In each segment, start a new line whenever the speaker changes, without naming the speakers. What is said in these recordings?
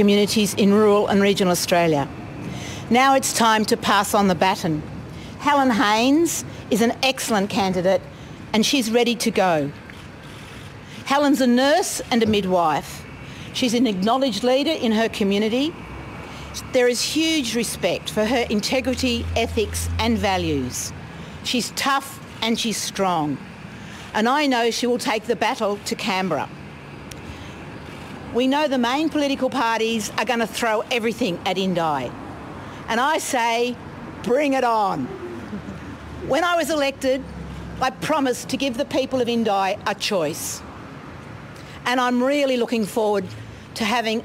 communities in rural and regional Australia. Now it's time to pass on the baton. Helen Haines is an excellent candidate and she's ready to go. Helen's a nurse and a midwife. She's an acknowledged leader in her community. There is huge respect for her integrity, ethics and values. She's tough and she's strong. And I know she will take the battle to Canberra. We know the main political parties are going to throw everything at Indi. And I say, bring it on. When I was elected, I promised to give the people of Indi a choice. And I'm really looking forward to having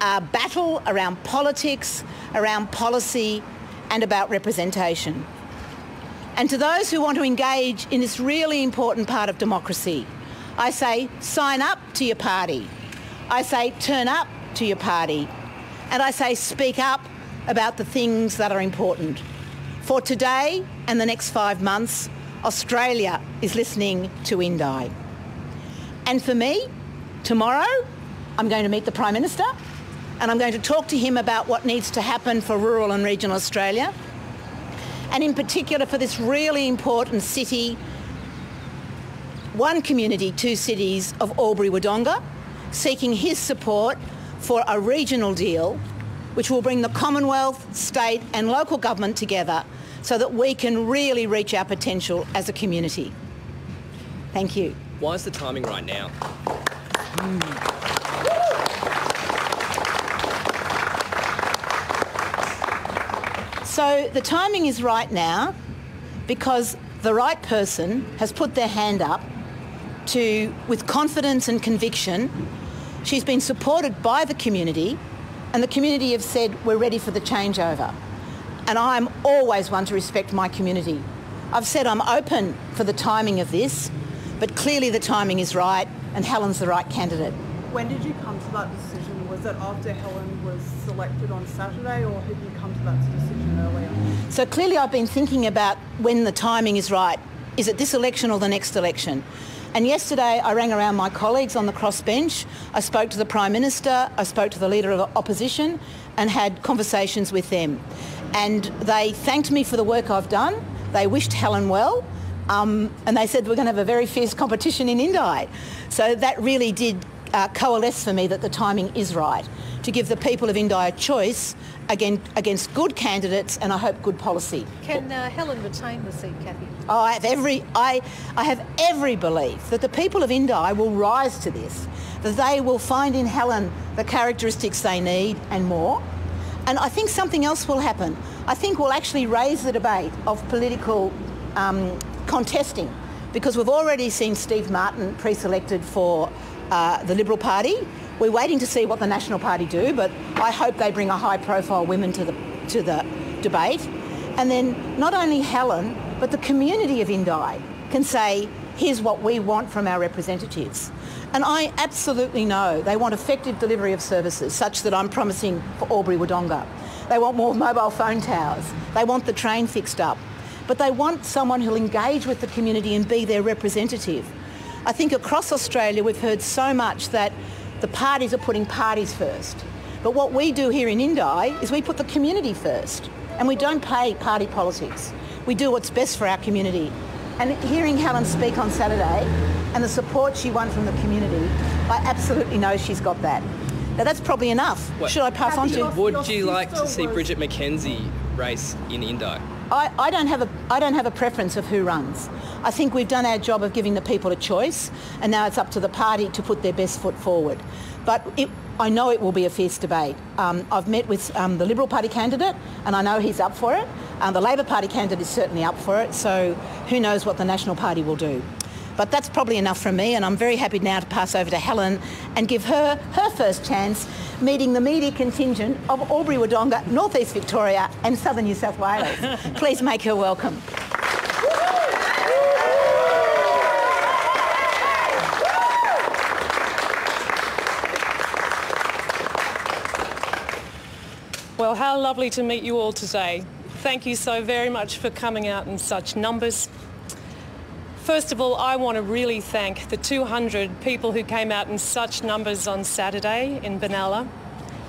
a battle around politics, around policy and about representation. And to those who want to engage in this really important part of democracy, I say sign up to your party. I say turn up to your party. And I say speak up about the things that are important. For today and the next five months, Australia is listening to Indi. And for me, tomorrow, I'm going to meet the Prime Minister and I'm going to talk to him about what needs to happen for rural and regional Australia and in particular for this really important city, one community, two cities of Albury-Wodonga, seeking his support for a regional deal which will bring the Commonwealth, state and local government together so that we can really reach our potential as a community. Thank you.
Why is the timing right now?
So the timing is right now because the right person has put their hand up to, with confidence and conviction, she's been supported by the community and the community have said we're ready for the changeover. And I'm always one to respect my community. I've said I'm open for the timing of this, but clearly the timing is right and Helen's the right candidate.
When did you come to that decision? Was it after Helen was selected on Saturday or had you come to that decision earlier?
So clearly I've been thinking about when the timing is right. Is it this election or the next election? And yesterday I rang around my colleagues on the crossbench. I spoke to the Prime Minister, I spoke to the Leader of Opposition and had conversations with them. And they thanked me for the work I've done. They wished Helen well. Um, and they said we're going to have a very fierce competition in Indi. So that really did uh, coalesce for me that the timing is right to give the people of Indi a choice again, against good candidates and I hope good policy.
Can uh, Helen retain the seat, Cathy?
Oh, I have every I, I have every belief that the people of Indi will rise to this, that they will find in Helen the characteristics they need and more. And I think something else will happen. I think we'll actually raise the debate of political um, contesting because we've already seen Steve Martin pre-selected for uh, the Liberal Party. We're waiting to see what the National Party do, but I hope they bring a high-profile women to the, to the debate. And then not only Helen, but the community of Indi can say, here's what we want from our representatives. And I absolutely know they want effective delivery of services, such that I'm promising for Albury-Wodonga. They want more mobile phone towers. They want the train fixed up. But they want someone who'll engage with the community and be their representative. I think across Australia we've heard so much that the parties are putting parties first. But what we do here in Indi is we put the community first and we don't play party politics. We do what's best for our community. And hearing Helen speak on Saturday and the support she won from the community, I absolutely know she's got that. Now that's probably enough.
What?
Should I pass on to?
Would you like to see Bridget McKenzie race in Indi?
I, I, don't have a, I don't have a preference of who runs. I think we've done our job of giving the people a choice and now it's up to the party to put their best foot forward. But it, I know it will be a fierce debate. Um, I've met with um, the Liberal Party candidate and I know he's up for it. Um, the Labor Party candidate is certainly up for it, so who knows what the National Party will do. But that's probably enough from me and I'm very happy now to pass over to Helen and give her her first chance meeting the media contingent of Albury-Wodonga, North East Victoria and Southern New South Wales. Please make her welcome.
Well, how lovely to meet you all today. Thank you so very much for coming out in such numbers. First of all, I want to really thank the 200 people who came out in such numbers on Saturday in Benalla.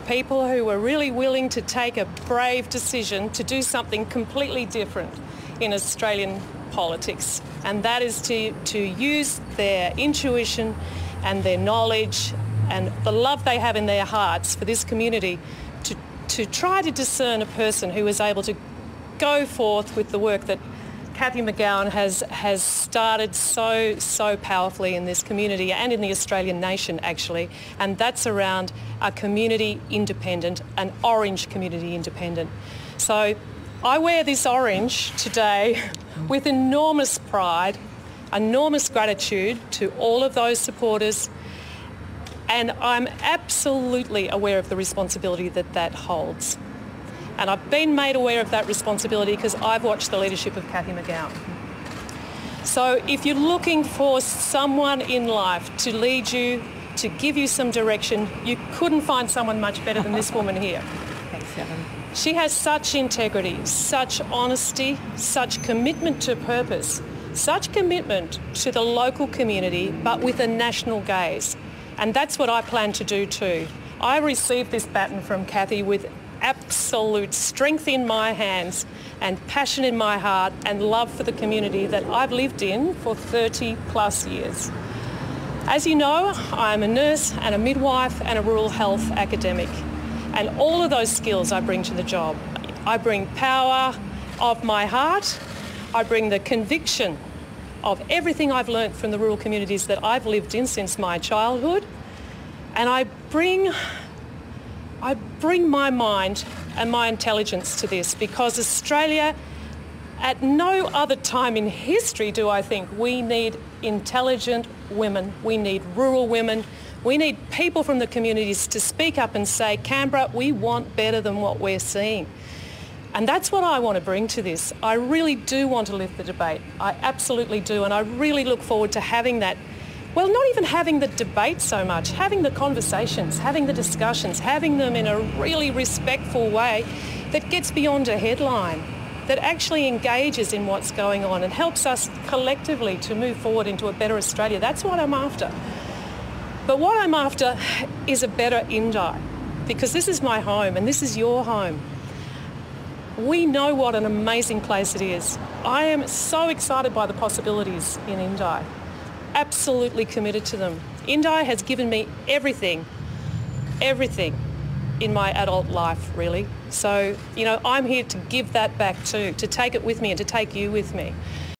people who were really willing to take a brave decision to do something completely different in Australian politics. And that is to, to use their intuition and their knowledge and the love they have in their hearts for this community to, try to discern a person who is able to go forth with the work that Cathy McGowan has, has started so, so powerfully in this community and in the Australian nation actually, and that's around a community independent, an orange community independent. So I wear this orange today with enormous pride, enormous gratitude to all of those supporters, and I'm absolutely aware of the responsibility that that holds. And I've been made aware of that responsibility because I've watched the leadership of Cathy McGowan. So if you're looking for someone in life to lead you, to give you some direction, you couldn't find someone much better than this woman here.
Thanks, Helen.
She has such integrity, such honesty, such commitment to purpose, such commitment to the local community, but with a national gaze. And that's what I plan to do too. I received this baton from Cathy with absolute strength in my hands and passion in my heart and love for the community that I've lived in for 30 plus years. As you know, I'm a nurse and a midwife and a rural health academic. And all of those skills I bring to the job. I bring power of my heart. I bring the conviction of everything I've learnt from the rural communities that I've lived in since my childhood. And I bring I bring my mind and my intelligence to this because Australia, at no other time in history do I think we need intelligent women. We need rural women. We need people from the communities to speak up and say, Canberra, we want better than what we're seeing. And that's what I want to bring to this. I really do want to lift the debate. I absolutely do. And I really look forward to having that well, not even having the debate so much, having the conversations, having the discussions, having them in a really respectful way that gets beyond a headline, that actually engages in what's going on and helps us collectively to move forward into a better Australia. That's what I'm after. But what I'm after is a better Indi, because this is my home and this is your home. We know what an amazing place it is. I am so excited by the possibilities in Indi absolutely committed to them. Indi has given me everything, everything in my adult life, really. So, you know, I'm here to give that back too, to take it with me and to take you with me.